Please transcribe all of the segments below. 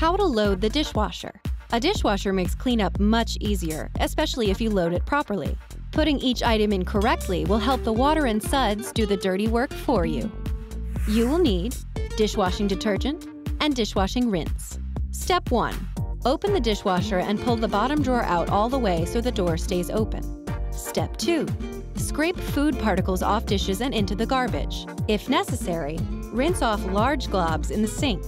How to load the dishwasher. A dishwasher makes cleanup much easier, especially if you load it properly. Putting each item in correctly will help the water and suds do the dirty work for you. You will need dishwashing detergent and dishwashing rinse. Step 1. Open the dishwasher and pull the bottom drawer out all the way so the door stays open. Step 2. Scrape food particles off dishes and into the garbage. If necessary, rinse off large globs in the sink.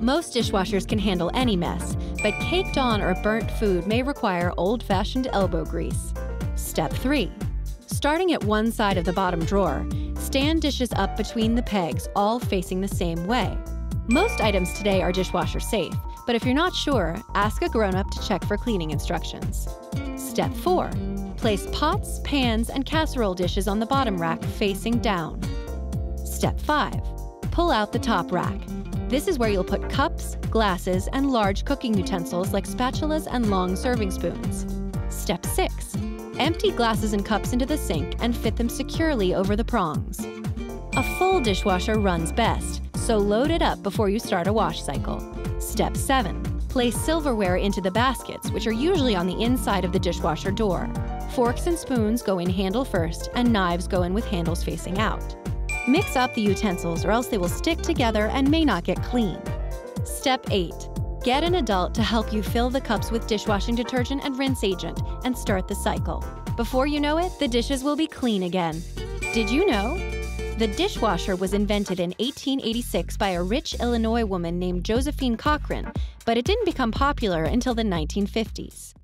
Most dishwashers can handle any mess, but caked on or burnt food may require old-fashioned elbow grease. Step 3. Starting at one side of the bottom drawer, stand dishes up between the pegs, all facing the same way. Most items today are dishwasher safe, but if you're not sure, ask a grown-up to check for cleaning instructions. Step 4. Place pots, pans, and casserole dishes on the bottom rack facing down. Step 5. Pull out the top rack. This is where you'll put cups, glasses, and large cooking utensils like spatulas and long serving spoons. Step 6. Empty glasses and cups into the sink and fit them securely over the prongs. A full dishwasher runs best, so load it up before you start a wash cycle. Step 7. Place silverware into the baskets, which are usually on the inside of the dishwasher door. Forks and spoons go in handle first, and knives go in with handles facing out. Mix up the utensils or else they will stick together and may not get clean. Step 8. Get an adult to help you fill the cups with dishwashing detergent and rinse agent and start the cycle. Before you know it, the dishes will be clean again. Did you know? The dishwasher was invented in 1886 by a rich Illinois woman named Josephine Cochrane, but it didn't become popular until the 1950s.